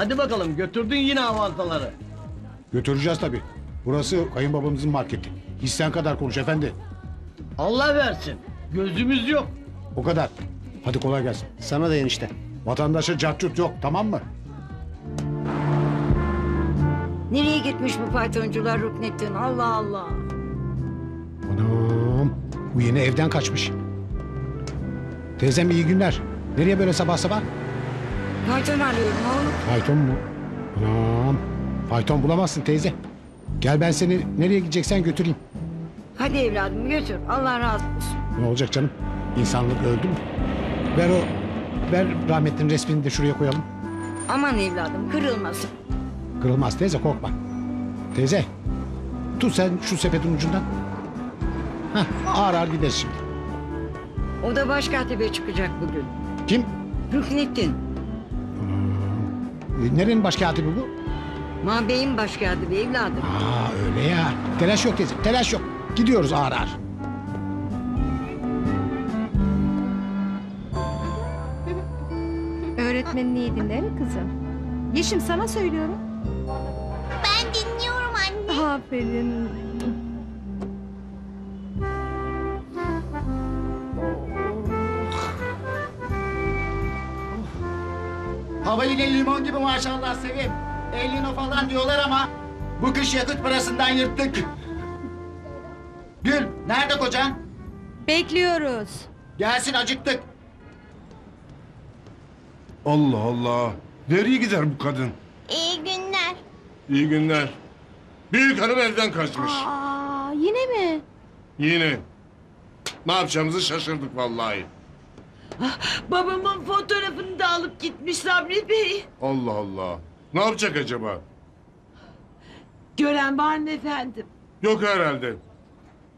Hadi bakalım götürdün yine avantaları. Götüreceğiz tabii. Burası kayınbabamızın marketi. Hissen kadar konuş efendi. Allah versin. Gözümüz yok. O kadar. Hadi kolay gelsin. Sana da enişte. Vatandaşa cartçut yok tamam mı? Nereye gitmiş bu faytoncular Ruknettin? Allah Allah. Anam. Bu yeni evden kaçmış. Teyzem iyi günler. Nereye böyle sabah sabah? Fayton arıyorum oğlum. Fayton mu? Anam. Fayton bulamazsın teyze. Gel ben seni nereye gideceksen götüreyim. Hadi evladım götür. Allah razı olsun. Ne olacak canım? İnsanlık öldü mü? Ver o... Ver rahmetlinin resmini de şuraya koyalım. Aman evladım kırılmasın. Kırılmaz teyze korkma. Teyze. Tut sen şu sepetin ucundan. Hah ağır ağır gideriz şimdi. O da başkatibe çıkacak bugün. Kim? Ruknettin. E, Nerenin başkatibi bu? Mabey'in başkatibi evladım. Aa öyle ya. Telaş yok teyze telaş yok. Gidiyoruz ağır ağır. Öğretmenin iyi dinler mi kızım? Yeşim sana söylüyorum. Ben dinliyorum anne. Aferin. Hava yine limon gibi maşallah Sevim. 50 lira falan diyorlar ama bu kış yakıt parasından yırttık. Gül, nerede kocan? Bekliyoruz. Gelsin acıktık. Allah Allah. Nereye gider bu kadın? İyi günler. İyi günler. Büyük hanım evden kaçmış. Aa, yine mi? Yine. Ne yapacağımızı şaşırdık vallahi. Babamın fotoğrafını da alıp gitmiş Sabri Bey. Allah Allah. Ne yapacak acaba? Gören var mı efendim? Yok herhalde.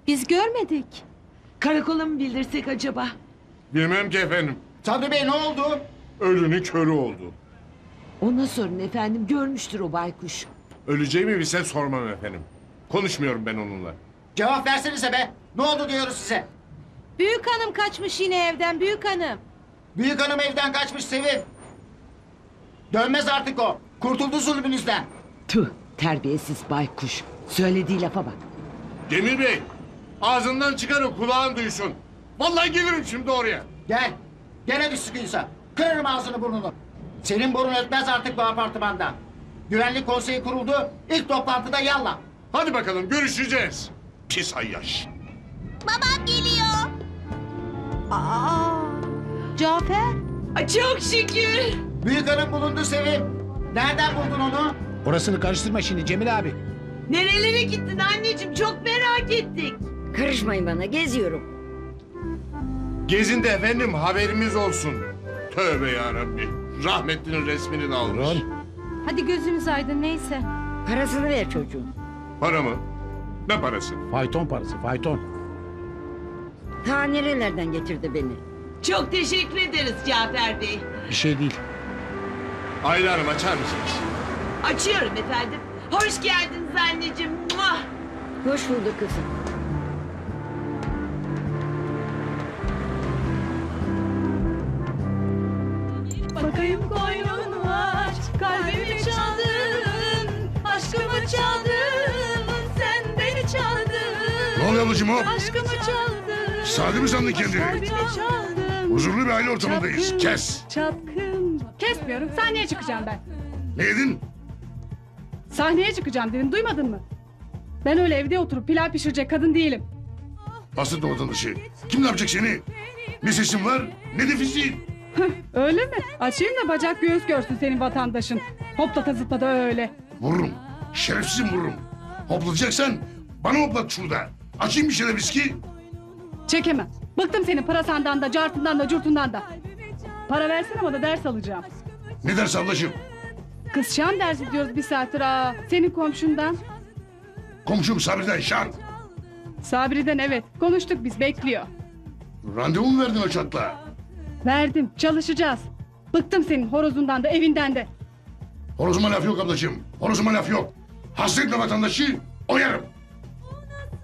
Biz görmedik. Karakola mı bildirsek acaba? Bilmem ki efendim. Sabri Bey ne oldu? Ölünün körü oldu. Ona sorun efendim görmüştür o baykuş. Öleceğimi bilse sormam efendim. Konuşmuyorum ben onunla. Cevap versenize be. Ne oldu diyoruz size. Büyük hanım kaçmış yine evden büyük hanım. Büyük hanım evden kaçmış Sevim. Dönmez artık o. Kurtuldu zulmünüzden. Tüh terbiyesiz baykuş. Söylediği lafa bak. Demir Bey. Ağzından çıkar o kulağın duysun. Vallahi gelirim şimdi oraya. Gel. Gene bir sıkıysa. Kırarım ağzını burnunu. Senin burun ötmez artık bu apartmanda. Güvenlik konseyi kuruldu. İlk toplantıda yallah. Hadi bakalım görüşeceğiz. Pis ayyaş. Babam geliyor. Aa, Cafer. Ay çok şükür. Büyük hanım bulundu Sevim. Nereden buldun onu? Orasını karıştırma şimdi Cemil abi. Nerelere gittin anneciğim çok merak ettik. Karışmayın bana geziyorum. Gezin de efendim haberimiz olsun. Tövbe yarabbi. Rahmetlinin resmini de almış. Buyurun. Hadi gözümüz aydın neyse. Parasını ver çocuğun. Para mı? Ne parası? Fayton parası fayton. Ta nerelerden getirdi beni. Çok teşekkür ederiz Cafer Bey. Bir şey değil. Ayla Hanım açar mısınız? Açıyorum efendim. Hoş geldiniz anneciğim. Muah! Hoş bulduk kızım. Bakayım koynun aç, kalbimi çaldın, aşkımı çaldın, sen beni çaldın. Ne oluyor o? Aşkımı çaldın. Sade mi sandın kendini? Huzurlu bir aile ortamındayız. Kes. Çapkın. Kesmiyorum. Sahneye çıkacağım ben. Ne dedin? Sahneye çıkacağım dedim. Duymadın mı? Ben öyle evde oturup pilav pişirecek kadın değilim. Bastırma vatandaşı. Kim ne yapacak seni? Ne sesin var ne de fiziğin. Öyle mi? Açayım da bacak göğüs görsün senin vatandaşın. Hoplata zıplata öyle. Vururum. Şerefsizim vururum. Hoplatacaksan bana hoplat şurada. Açayım bir şere viski. Çekemem. Bıktım senin pırasandan da, cartından da, curtundan da. Para versene ama da ders alacağım. Ne derse ablacığım? Kız şan dersi diyoruz bir saattir aa. Senin komşundan. Komşum Sabri'den şan. Sabri'den evet. Konuştuk biz bekliyor. Randevu mu verdin o çatla? Verdim. Çalışacağız. Bıktım senin horozundan da evinden de. Horozuma laf yok ablacığım. Horozuma laf yok. Hasretle vatandaşı oyarım.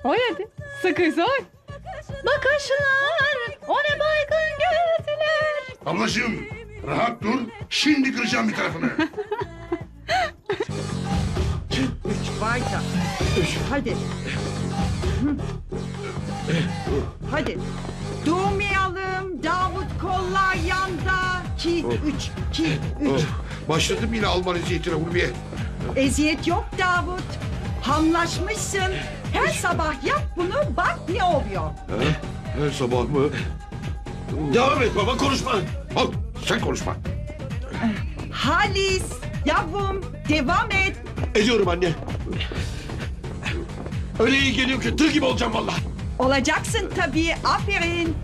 Oy hadi. Sıkıysa oy bakışlar, o ne baygın gözler. Ablacığım rahat dur. Şimdi kıracağım bir tarafını. Üç bayta. Üç. Hadi. Hadi. Durmayalım. Davut kollar yanda. Ki oh. üç, ki oh. üç. Oh. Başladım yine Alman eziyetine Ulviye. Eziyet yok Davut. Hamlaşmışsın. Her sabah yap bunu bak ne oluyor. Her sabah mı? Devam et baba konuşma. Al sen konuşma. Halis, yavrum devam et. Ediyorum anne. Öyle iyi geliyor ki tır gibi olacağım valla. Olacaksın tabii. Aferin.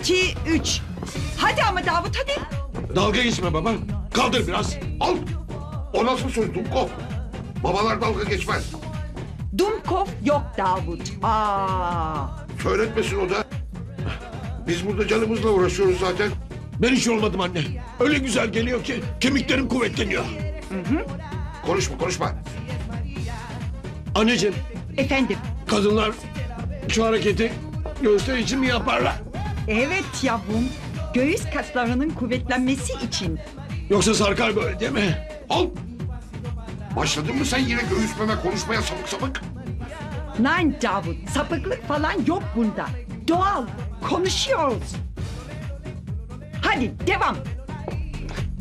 İki, üç. Hadi ama Davut hadi. Dalga geçme baba. Kaldır biraz. Al. O nasıl söz Dumkov? Babalar dalga geçmez. Dumkov yok Davut. Aa. Söyletmesin o da. Biz burada canımızla uğraşıyoruz zaten. Ben hiç olmadım anne. Öyle güzel geliyor ki kemiklerim kuvvetleniyor. Konuşma konuşma. Anneciğim Efendim. kadınlar şu hareketi gösteri için mi yaparlar? Evet yavrum. Göğüs kaslarının kuvvetlenmesi için. Yoksa sarkar böyle değil mi? Al. Başladın mı sen yine göğüsmeme konuşmaya sapık sapık? Nein Davut. Sapıklık falan yok bunda. Doğal. Konuşuyoruz. Hadi devam.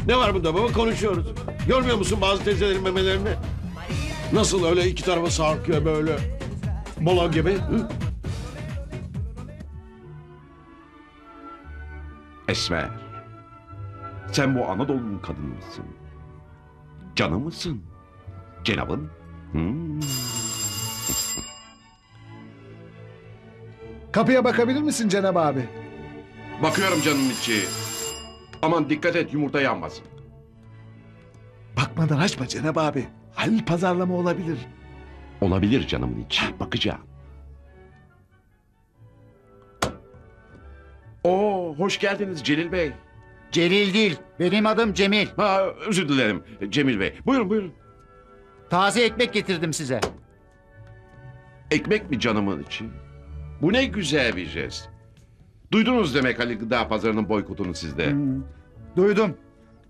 Ne var bunda baba konuşuyoruz. Görmüyor musun bazı teyzelerin memelerini? Nasıl öyle iki tarafa sarkıyor böyle bola gibi? Hı? Esmer. Sen bu Anadolu'nun kadını mısın? Canı mısın? Cenabın? Hmm. Kapıya bakabilir misin Cenab abi? Bakıyorum canım içi. Aman dikkat et yumurta yanmasın. Bakmadan açma Cenab abi. Halil pazarlama olabilir. Olabilir canımın içi. Bakacağım. Oo, hoş geldiniz Celil Bey. Celil değil. Benim adım Cemil. Ha, özür dilerim Cemil Bey. Buyurun buyurun. Taze ekmek getirdim size. Ekmek mi canımın içi? Bu ne güzel bir jest. Duydunuz demek Ali Gıda Pazarı'nın boykotunu sizde. Hmm, Duydum.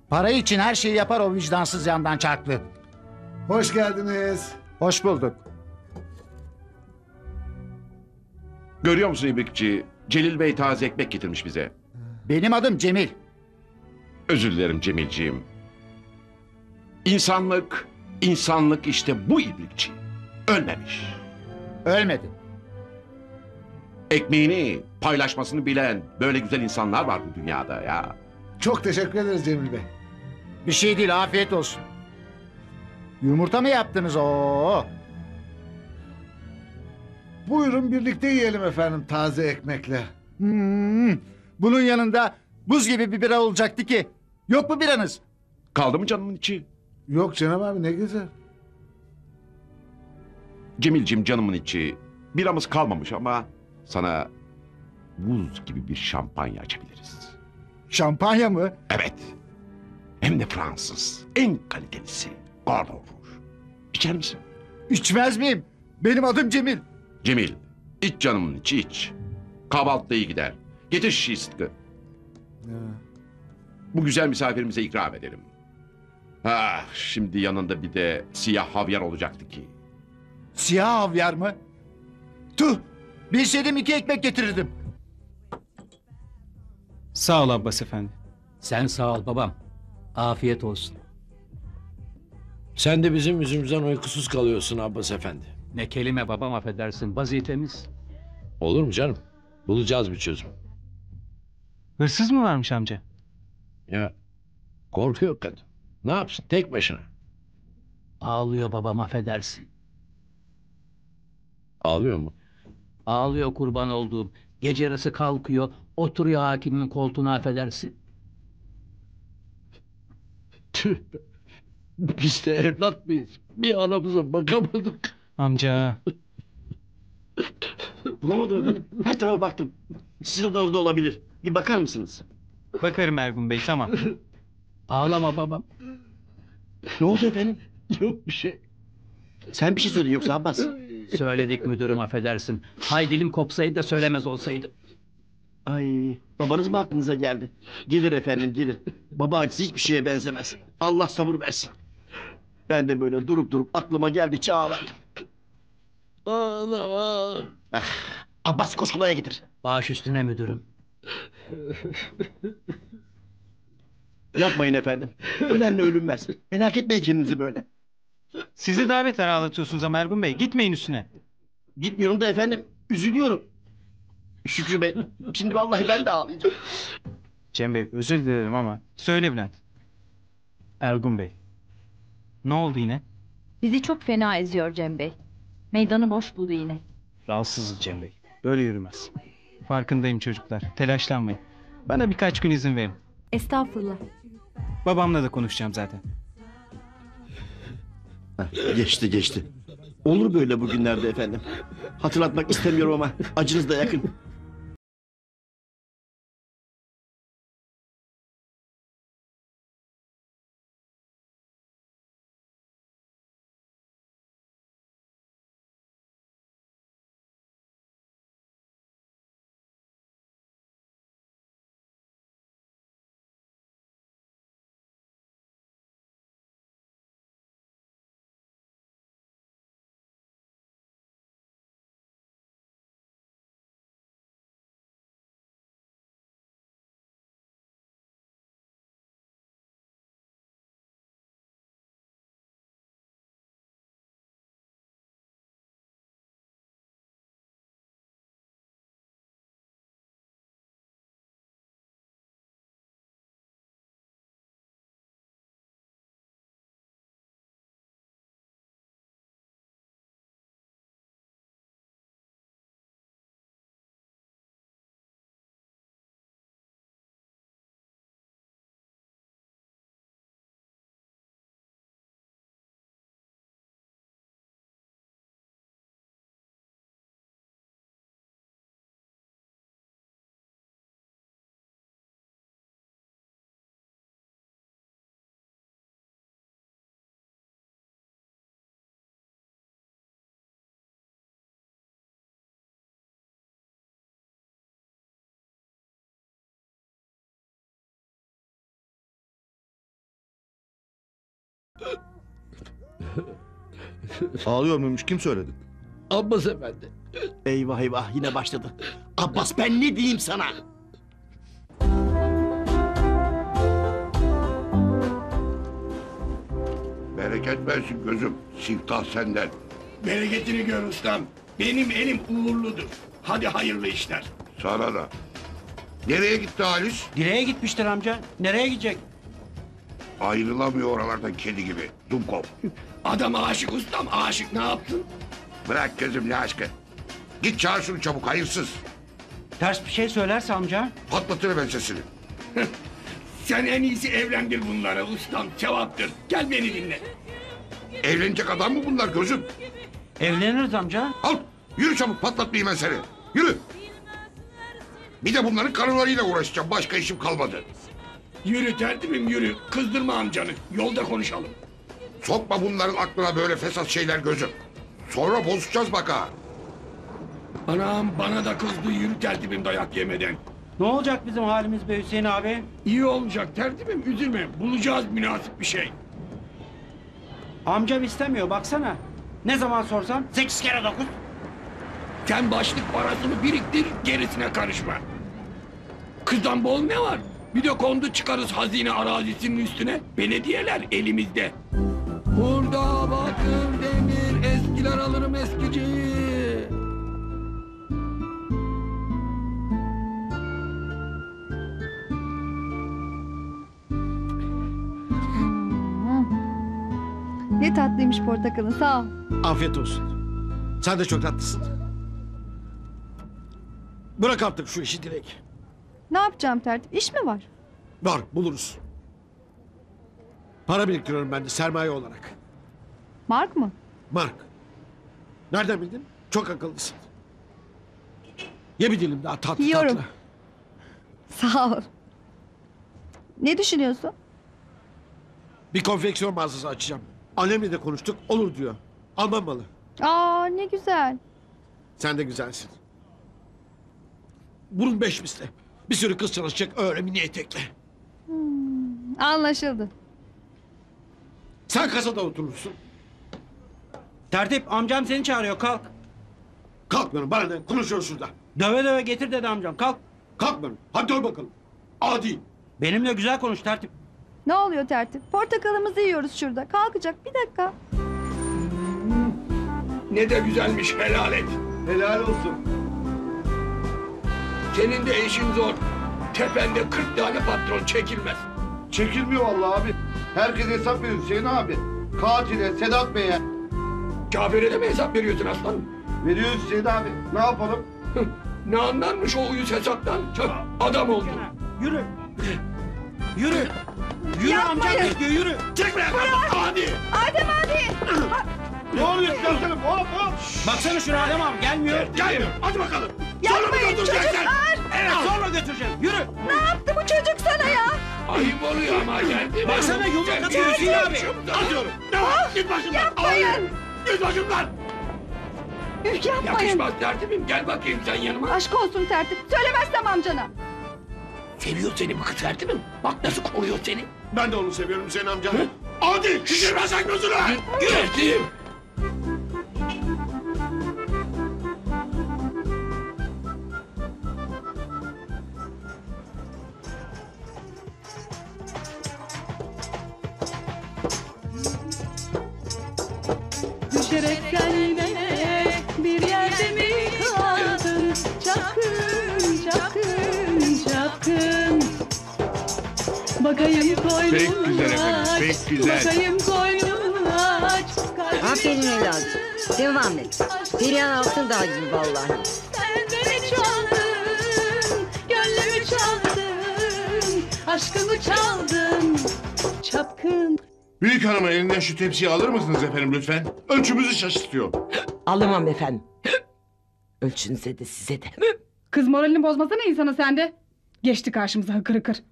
Para için her şeyi yapar o vicdansız yandan çarklı. Hoş geldiniz. Hoş bulduk. Görüyor musun İbrikçi? Celil Bey taze ekmek getirmiş bize. Benim adım Cemil. Özür dilerim Cemilciğim. İnsanlık, insanlık işte bu İbrikçi. Ölmemiş. Ölmedi. Ekmeğini paylaşmasını bilen böyle güzel insanlar var bu dünyada ya. Çok teşekkür ederiz Cemil Bey. Bir şey değil afiyet olsun. Yumurta mı yaptınız o? Buyurun birlikte yiyelim efendim taze ekmekle. Hmm, bunun yanında buz gibi bir bira olacaktı ki. Yok mu biranız? Kaldı mı canımın içi? Yok Cenab abi ne güzel. Cemilciğim canımın içi. Biramız kalmamış ama sana buz gibi bir şampanya açabiliriz. Şampanya mı? Evet. Hem de Fransız. En kalitelisi. Gordon Rouge. İçer misin? İçmez miyim? Benim adım Cemil. Cemil. iç canımın içi iç. Kahvaltıda iyi gider. Getir şişeyi Sıtkı. Bu güzel misafirimize ikram edelim. Ah, şimdi yanında bir de siyah havyar olacaktı ki. Siyah havyar mı? Tuh! Bilseydim iki ekmek getirirdim. Sağ ol Abbas efendi. Sen sağ ol babam. Afiyet olsun. Sen de bizim yüzümüzden uykusuz kalıyorsun Abbas Efendi. Ne kelime babam affedersin vaziyetemiz. Olur mu canım? Bulacağız bir çözüm. Hırsız mı varmış amca? Ya korkuyor kadın. Ne yapsın tek başına? Ağlıyor babam affedersin. Ağlıyor mu? Ağlıyor kurban olduğum. Gece yarısı kalkıyor oturuyor hakimin koltuğuna affedersin. Tüh. Biz de evlat mıyız? Bir anamıza bakamadık. Amca. Bulamadım. Her tarafa baktım. Sizin orada olabilir. Bir bakar mısınız? Bakarım Ergun Bey tamam. Ağlama babam. Ne oldu efendim? Yok bir şey. Sen bir şey söyledin yoksa Abbas. Söyledik müdürüm affedersin. Hay dilim kopsaydı da söylemez olsaydı. Ay babanız mı aklınıza geldi? Gelir efendim gelir. Baba acısı hiçbir şeye benzemez. Allah sabır versin. Ben de böyle durup durup aklıma geldikçe ağlarım. Ah, Abbas koş kolonya getir. Bağış üstüne müdürüm. Yapmayın efendim. Ölenle ölünmez. Merak etmeyin kendinizi böyle. Sizi daveten ağlatıyorsunuz ama Ergun Bey. Gitmeyin üstüne. Gitmiyorum da efendim. Üzülüyorum. Şükrü Bey. Şimdi vallahi ben de ağlayacağım. Cem Bey özür dilerim ama. Söyle Bülent. Ergun Bey. Ne oldu yine? Bizi çok fena eziyor Cem Bey. Meydanı boş buldu yine. Rahatsızız Cem Bey. Böyle yürümez. Farkındayım çocuklar. Telaşlanmayın. Bana birkaç gün izin verin. Estağfurullah. Babamla da konuşacağım zaten. Geçti geçti. Olur böyle bugünlerde efendim. Hatırlatmak istemiyorum ama acınız da yakın. Ağlıyor muymuş kim söyledi? Abbas efendi. Eyvah eyvah yine başladı. Abbas ben ne diyeyim sana? Bereket versin gözüm. Siftah senden. Bereketini gör ustam. Benim elim uğurludur. Hadi hayırlı işler. Sana da. Nereye gitti Halis? Direğe gitmiştir amca. Nereye gidecek? Ayrılamıyor oralardan kedi gibi. Dumkov. Adam aşık ustam aşık ne yaptın? Bırak gözüm ne aşkı. Git çağır şunu çabuk hayırsız. Ters bir şey söylerse amca. Patlatırım ben sesini. Sen en iyisi evlendir bunları ustam cevaptır. Gel beni dinle. Evlenecek adam mı bunlar gözüm? Evleniriz amca. Al yürü çabuk patlatmayayım ben seni. Yürü. Bir de bunların karılarıyla uğraşacağım. Başka işim kalmadı. Yürü tertibim yürü. Kızdırma amcanı. Yolda konuşalım. Sokma bunların aklına böyle fesat şeyler gözüm. Sonra bozacağız bak ha. Anam bana da kızdı yürü tertibim dayak yemeden. Ne olacak bizim halimiz be Hüseyin abi? İyi olmayacak tertibim üzülme. Bulacağız münasip bir şey. Amcam istemiyor baksana. Ne zaman sorsam sekiz kere dokuz. Sen başlık parasını biriktir gerisine karışma. Kızdan bol ne var? Bir de kondu çıkarız hazine arazisinin üstüne. Belediyeler elimizde. Burada bakır demir eskiler alırım eskici. Ne tatlıymış portakalın sağ ol. Afiyet olsun. Sen de çok tatlısın. Bırak artık şu işi Dilek. Ne yapacağım tertip? İş mi var? Var buluruz. Para biriktiriyorum ben de sermaye olarak. Mark mı? Mark. Nereden bildin? Çok akıllısın. Ye bir dilim daha tatlı Yiyorum. tatlı. Sağ ol. Ne düşünüyorsun? Bir konfeksiyon mağazası açacağım. Annemle de konuştuk olur diyor. Alman malı. Aa ne güzel. Sen de güzelsin. Burun beş misli. Bir sürü kız çalışacak öyle mini etekle. Anlaşıldı. Sen kasada oturursun. Tertip amcam seni çağırıyor kalk. Kalkmıyorum bana ne konuşuyoruz şurada. Döve döve getir dedi amcam kalk. Kalkmıyorum. Hadi dön bakalım. Adi. Benimle güzel konuş tertip. Ne oluyor tertip? Portakalımızı yiyoruz şurada. Kalkacak bir dakika. Ne de güzelmiş helal et. Helal olsun. Senin de işin zor. Tepende 40 tane patron çekilmez. Çekilmiyor vallahi abi. Herkes hesap veriyor Hüseyin abi. Katile, Sedat Bey'e. Kafire de mi hesap veriyorsun aslanım? Veriyoruz Hüseyin abi. Ne yapalım? Ne anlarmış o uyuz hesaptan? Tüh, adam oldu. Yürü. Yürü. Yürü amcam bekliyor yürü. Bırak adam. Adi. Adem abi. Ne oluyor Hüseyin Hop hop. Baksana şuna Adem abi gelmiyor. Gelmiyor. Hadi bakalım. Yapmayın çocuklar. Evet sonra götüreceğim yürü. Ne yaptı bu çocuk sana ya? Ayıp oluyor ama geldi. Baksana yumruk atıyor Hüseyin abi. Atıyorum. Ne var? Git başımdan. Yapmayın. Git başımdan. Üf, yapmayın. Yakışmaz tertibim. Gel bakayım sen yanıma. Aşk olsun tertip. Söylemezsem amcana. Seviyor seni bu kız tertibim. Bak nasıl koruyor seni. Ben de onu seviyorum Hüseyin amca. Adi. Şişirme sen gözünü. Tertip. Düşerek sen yine bir yerde mi kaldın? Çapkın, çapkın, çapkın. Bakayım koynunu Pek güzel efendim, aç, pek güzel. Bakayım kalbimi Aferin evladım. Devam et. Perihan Altındağ gibi vallahi. Sen beni çaldın, gönlümü çaldın, aşkımı çaldın. Çapkın. Büyük hanımın elinden şu tepsiyi alır mısınız efendim lütfen? Ölçümüzü şaşırtıyor. Alamam efendim. Ölçünüze de size de. Kız moralini bozmasana insana sen de. Geçti karşımıza hıkır hıkır.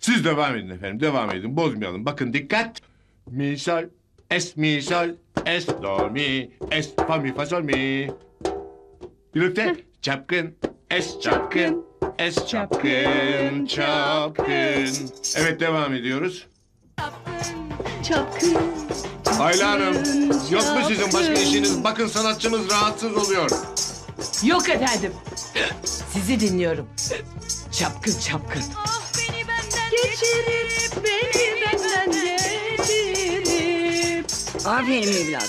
Siz devam edin efendim devam edin bozmayalım. Bakın dikkat. Misal, es misal, es do mi, es fa mi fa sol mi. Birlikte çapkın, es çapkın, es çapkın, çapkın. Evet devam ediyoruz. Çapkın. Ayla Hanım yok mu sizin başka işiniz? Bakın sanatçımız rahatsız oluyor. Yok efendim. Sizi dinliyorum. Çapkın çapkın. Geçirip beni benden Aferin evladım.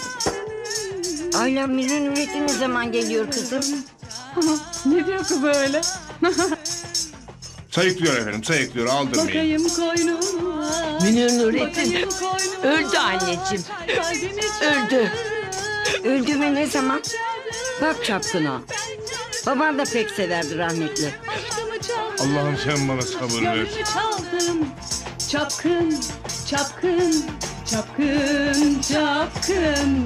Ailem milyon üretim ne zaman geliyor kızım? ne diyor kız öyle? Sayıklıyor efendim sayıklıyor aldırmayın. Bakayım koynuna. Münir Nurettin Bakayım öldü anneciğim. Öldü. Öldü mü ne zaman? Bak çapkına. Baban da pek severdi rahmetli. Aşkımı çaldın. Allah'ım sen bana sabır ver. Gönlümü çaldın. Çapkın, çapkın, çapkın, çapkın.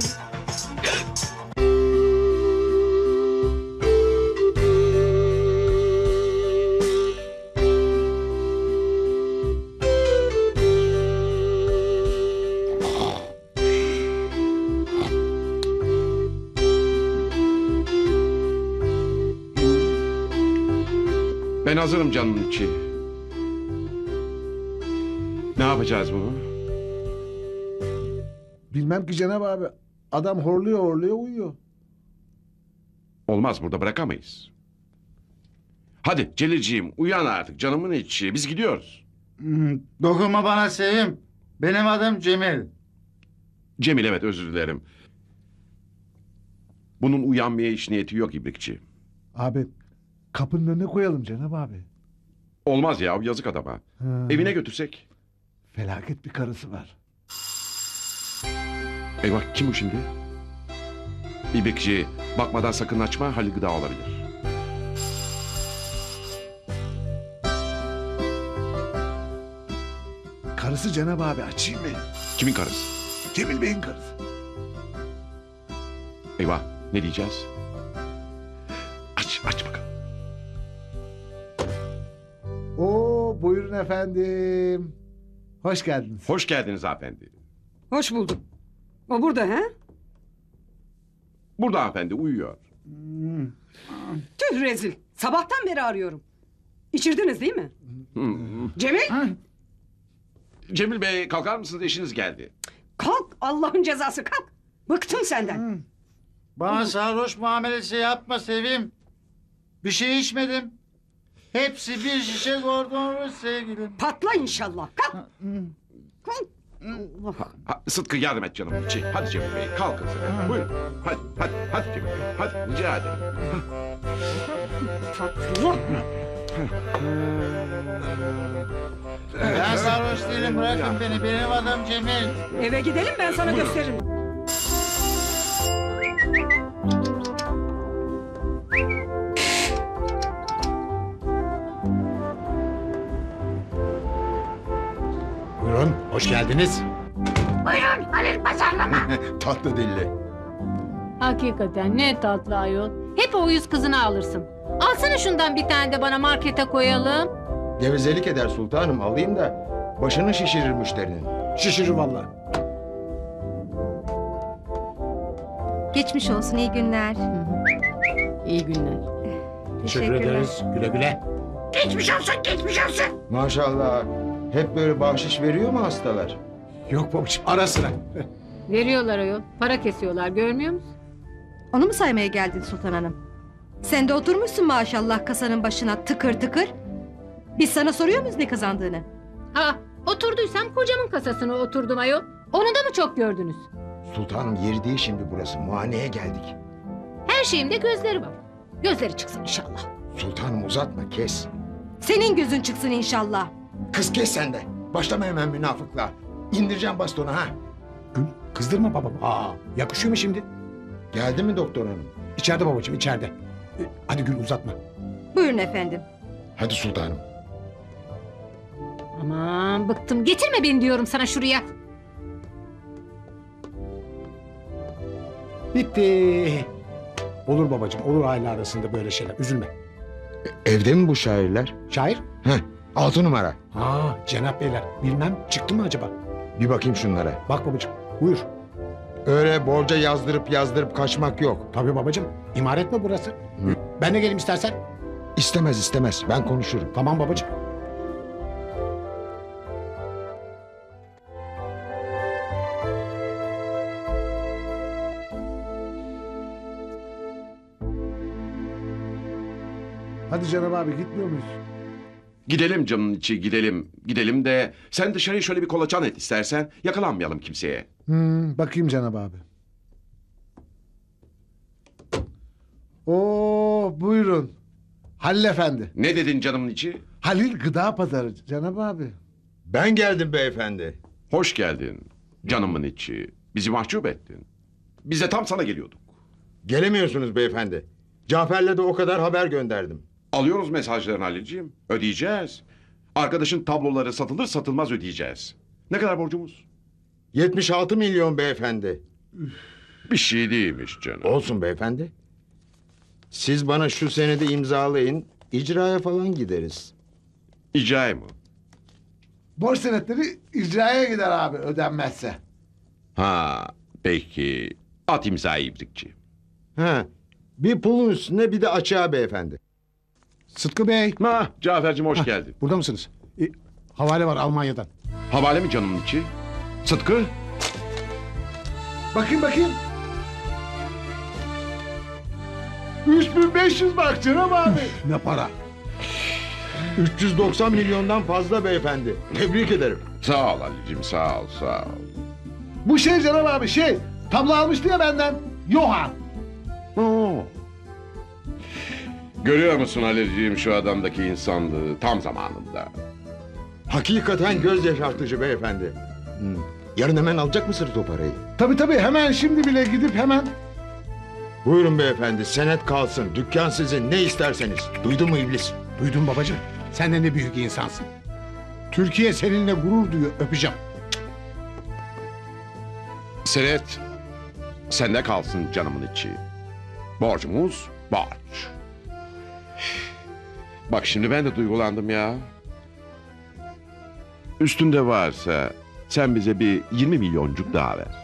Ben hazırım canımın içi. Ne yapacağız bunu? Bilmem ki Cenab abi. Adam horluyor horluyor uyuyor. Olmaz burada bırakamayız. Hadi Celilciğim uyan artık canımın içi. Biz gidiyoruz. Hmm, dokunma bana Sevim. Benim adım Cemil. Cemil evet özür dilerim. Bunun uyanmaya hiç niyeti yok İbrikçi. Abi kapının önüne koyalım Cenab abi. Olmaz ya yazık adama. Ha. Evine götürsek. Felaket bir karısı var. Eyvah kim bu şimdi? İbrikçi bakmadan sakın açma Halil Gıda olabilir. Karısı Cenab abi açayım mı? Kimin karısı? Cemil Bey'in karısı. Eyvah ne diyeceğiz? Aç aç bakalım. Oo buyurun efendim. Hoş geldiniz. Hoş geldiniz hanımefendi. Hoş bulduk. O burada ha? Burada hanımefendi uyuyor. Tüh rezil. Sabahtan beri arıyorum. İçirdiniz değil mi? Hmm. Cemil Cemil Bey kalkar mısınız eşiniz geldi. kalk Allah'ın cezası kalk. Bıktım senden. Bana sarhoş muamelesi yapma Sevim. Bir şey içmedim. Hepsi bir şişe Gordon sevgilim. Patla inşallah. Kalk. Ha, Sıtkı yardım et canımın içi. Hadi Cemil Bey kalkın sen. Buyurun. Hadi hadi hadi Cemil Bey. Hadi rica ederim. Ben sarhoş değilim bırakın beni. Benim adım Cemil. Eve gidelim ben sana gösteririm. Hoş geldiniz. Buyurun Halil pazarlama. Tatlı dilli. Hakikaten ne tatlı ayol. Hep o yüz kızını alırsın. Alsana şundan bir tane de bana markete koyalım. Gevezelik eder sultanım alayım da başını şişirir müşterinin. Şişirir vallahi. Geçmiş olsun iyi günler. İyi günler. Teşekkür ederiz. Güle güle. Geçmiş olsun geçmiş olsun. Maşallah. Hep böyle bahşiş veriyor mu hastalar? Yok babacığım ara sıra. Veriyorlar ayol. Para kesiyorlar görmüyor musun? Onu mu saymaya geldin Sultan Hanım? Sen de oturmuşsun maşallah kasanın başına tıkır tıkır. Biz sana soruyor muyuz ne kazandığını? Ha oturduysam kocamın kasasına oturdum ayol. Onu da mı çok gördünüz? Sultanım yeri değil şimdi burası. Muayeneye geldik. Her şeyimde gözleri var. Gözleri çıksın inşallah. Sultanım uzatma kes. Senin gözün çıksın inşallah. Kız kes sen de. Başlama hemen münafıklığa. İndireceğim bastonu ha. Gül kızdırma babamı. Aa, yakışıyor mu şimdi? Geldi mi doktor hanım? İçeride babacığım içeride. E, Hadi Gül uzatma. Buyurun efendim. Hadi sultanım. Aman bıktım. Getirme beni diyorum sana şuraya. Bitti. Olur babacığım olur aile arasında böyle şeyler. Üzülme. Evde mi bu şairler? Şair? Heh, altı numara. Ha Cenap Beyler. Bilmem çıktı mı acaba? Bir bakayım şunlara. Bak babacığım buyur. Öyle borca yazdırıp yazdırıp kaçmak yok. Tabii babacığım. İmaret mi burası? Ben de geleyim istersen. İstemez istemez. Ben konuşurum. Tamam babacığım. Hadi Cenab abi gitmiyor muyuz? Gidelim canımın içi gidelim. Gidelim de sen dışarıya şöyle bir kolaçan et istersen. Yakalanmayalım kimseye. Hmm, bakayım Cenab abi. Oo buyurun. Halil efendi. Ne dedin canımın içi? Halil Gıda Pazarı Cenab abi. Ben geldim beyefendi. Hoş geldin canımın içi. Bizi mahcup ettin. Biz de tam sana geliyorduk. Gelemiyorsunuz beyefendi. Cafer'le de o kadar haber gönderdim. Alıyoruz mesajlarını Halilciğim. Ödeyeceğiz. Arkadaşın tabloları satılır satılmaz ödeyeceğiz. Ne kadar borcumuz? 76 milyon beyefendi. Bir şey değilmiş canım. Olsun beyefendi. Siz bana şu senede imzalayın. icraya falan gideriz. İcra mı? Borç senetleri icraya gider abi ödenmezse. Ha peki. At imzayı ibrikçi. Ha, bir pulun üstüne bir de açığa beyefendi. Sıtkı Bey. Ha Cafer'cim hoş geldin. Burada mısınız? E, havale var Almanya'dan. Havale mi canımın içi? Sıtkı? Bakayım bakayım. 3500 bak canım abi. Ne para? 390 milyondan fazla beyefendi. Tebrik ederim. Sağ ol Ali'cim sağ ol sağ ol. Bu şey canım abi şey. Tablo almıştı ya benden. Johan. Oo. Görüyor musun Ali'ciğim şu adamdaki insanlığı tam zamanında. Hakikaten göz yaşartıcı beyefendi. Yarın hemen alacak mısınız o parayı? Tabii tabii hemen şimdi bile gidip hemen. Buyurun beyefendi senet kalsın. Dükkan sizin ne isterseniz. Duydun mu iblis? Duydum babacığım. Sen de ne büyük insansın. Türkiye seninle gurur duyuyor. Öpeceğim. Senet sende kalsın canımın içi. Borcumuz borç. Bak şimdi ben de duygulandım ya. Üstünde varsa sen bize bir 20 milyoncuk daha ver.